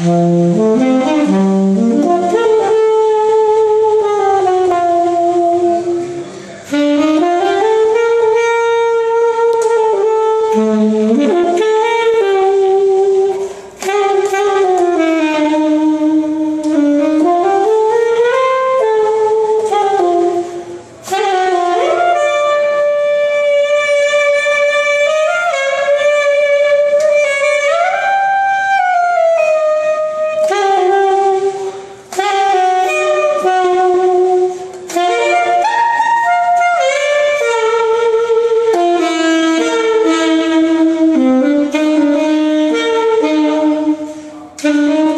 Mm-hmm. Mm-hmm.